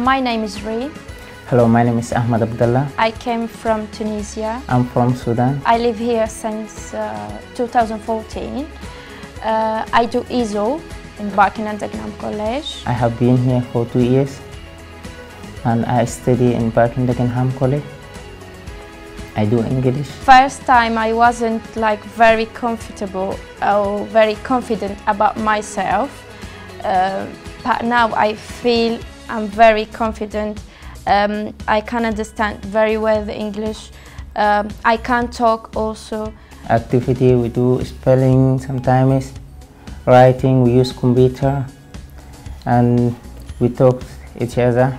My name is Ree. Hello, my name is Ahmad Abdullah. I came from Tunisia. I'm from Sudan. I live here since uh, 2014. Uh, I do ESOL in Barking and Dagenham College. I have been here for two years and I study in Barking Dagenham College. I do English. First time I wasn't like very comfortable or very confident about myself. Uh, but now I feel I'm very confident. Um, I can understand very well the English. Um, I can talk also. Activity we do spelling sometimes, writing we use computer and we talk each other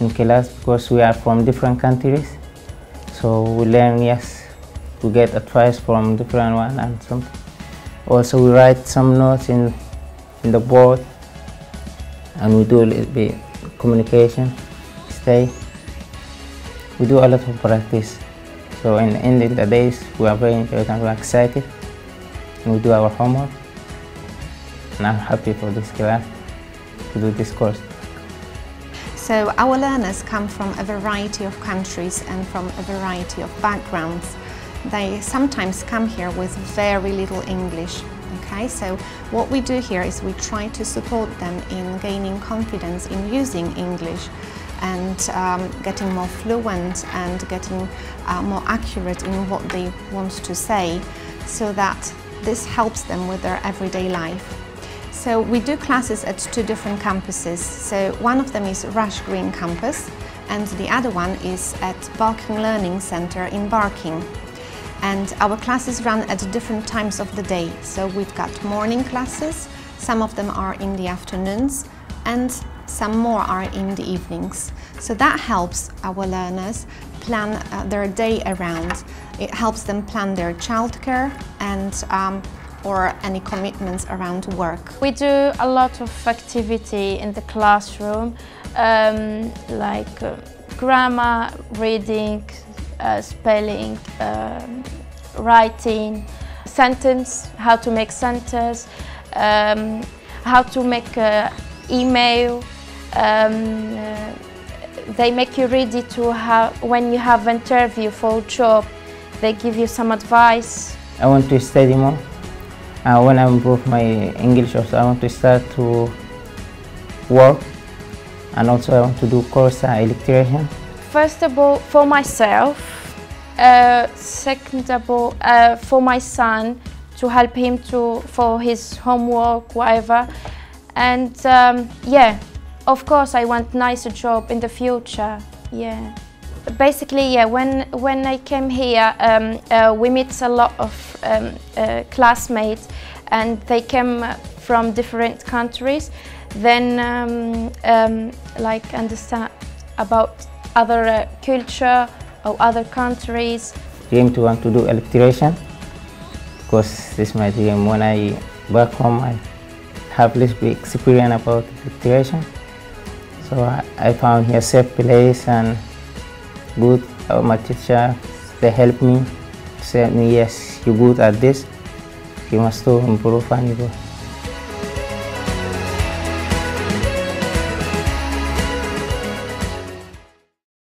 in class because we are from different countries. So we learn, yes, we get advice from different one and some. Also we write some notes in, in the board and we do a little bit communication, stay. We do a lot of practice. So in the end of the days, we are very enjoyed and we're excited. And we do our homework. And I'm happy for this class to do this course. So our learners come from a variety of countries and from a variety of backgrounds. They sometimes come here with very little English. Okay, so what we do here is we try to support them in gaining confidence in using English and um, getting more fluent and getting uh, more accurate in what they want to say so that this helps them with their everyday life. So we do classes at two different campuses. So one of them is Rush Green campus and the other one is at Barking Learning Centre in Barking. And our classes run at different times of the day. So we've got morning classes, some of them are in the afternoons and some more are in the evenings. So that helps our learners plan uh, their day around. It helps them plan their childcare and um, or any commitments around work. We do a lot of activity in the classroom, um, like uh, grammar, reading, spelling, um, writing, sentence, how to make sentence, um, how to make uh, email. Um, uh, they make you ready to have, when you have interview for job, they give you some advice. I want to study more. Uh, when I improve my English also, I want to start to work and also I want to do course uh, electrician. First of all, for myself, uh, second of all, uh, for my son, to help him to for his homework, whatever. And um, yeah, of course, I want nicer job in the future. Yeah. Basically, yeah. When when I came here, um, uh, we met a lot of um, uh, classmates, and they came from different countries. Then, um, um, like, understand about other uh, culture or other countries. Dream to want to do electrician because this is my dream. When I back home, I have little experience about electrician. So I, I found here safe place and good. Uh, my teacher, they help me, said me, yes, you're good at this. You must improve and you go.